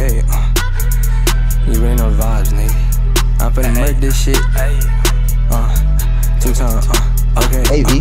babe. Uh. You really vibes, nigga. I'm finna make this shit. Uh, two times. Uh, okay. Hey, V.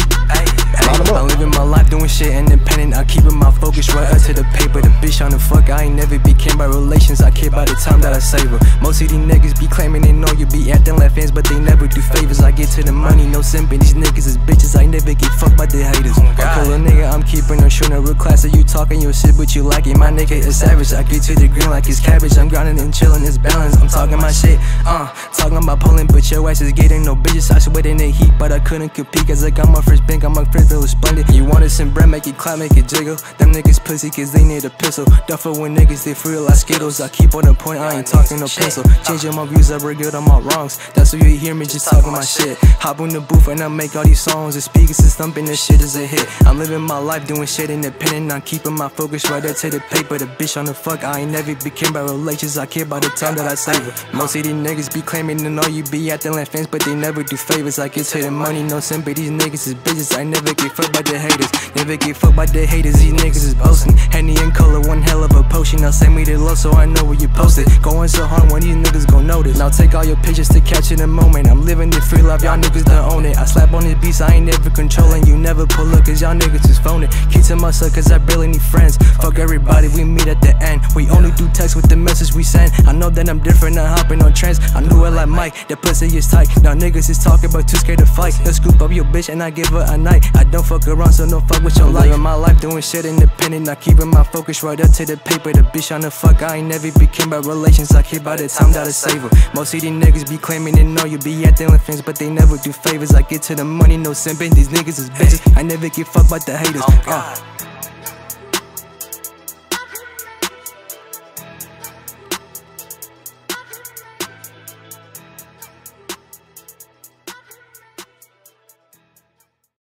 I'm living my life doing shit independent. I keepin' my focus right up to the paper. The bitch on the fuck, I ain't never be cared by relations. I care by the time that I save her. Most of these niggas be claiming they know you be acting like fans, but they never do favors. Get to the money, no simping. These niggas is bitches. I never get fucked by the haters. I kill a nigga, I'm keeping her shooting real class. you talking your shit, but you like it. My nigga is savage. I get to the green like it's cabbage. I'm grinding and chilling, it's balance. I'm talking my shit, uh, talking about pulling, but your ass is getting no bitches. I sweat in the heat, but I couldn't compete. Cause I got my first bank, I'm my first bill splendid. You want it some bread, make it clap, make it jiggle. Them niggas pussy cause they need a pistol. Duffel when niggas they free like Skittles. I keep on the point, I ain't talking no pencil. Changing my views, I good on my wrongs. That's why you hear me just talking my shit. Hop in the booth and I make all these songs. The speakers is thumping, this shit is a hit. I'm living my life doing shit independent. I'm keeping my focus right there to the paper. The bitch on the fuck, I ain't never became by relations. I care about the time that I save her. Most of these niggas be claiming to know you be acting like fans, but they never do favors. I get to the money, no sympathy. These niggas is bitches. I never get fucked by the haters. Never get fucked by the haters, these niggas is boasting. Henny and color, one hell of a potion. Now send me the love so I know where you posted. Going so hard when these niggas gon' notice. Now take all your pictures to catch in a moment. I'm living the free life, y'all niggas don't own it. I slap on this beats, I ain't never controlling. You never pull up, cause y'all niggas is phoning. Keep to myself, cause I barely need friends. Fuck everybody, we meet at the end. We only do text with the message we send. I know that I'm different, not hopping on trends. I knew it like Mike, the pussy is tight. Now niggas is talking, but too scared to fight. Let's scoop up your bitch and I give her a night. I don't fuck around, so no fuck with your life. Living my life doing shit independent, not keeping my focus right up to the paper. The bitch on the fuck, I ain't never became by relations. I keep by the time that I save her. Most of these niggas be claiming they know you be acting like friends, but they never do favors. I get to the money, no simping. These niggas is bitches. I never get fucked by the haters. Oh Uh.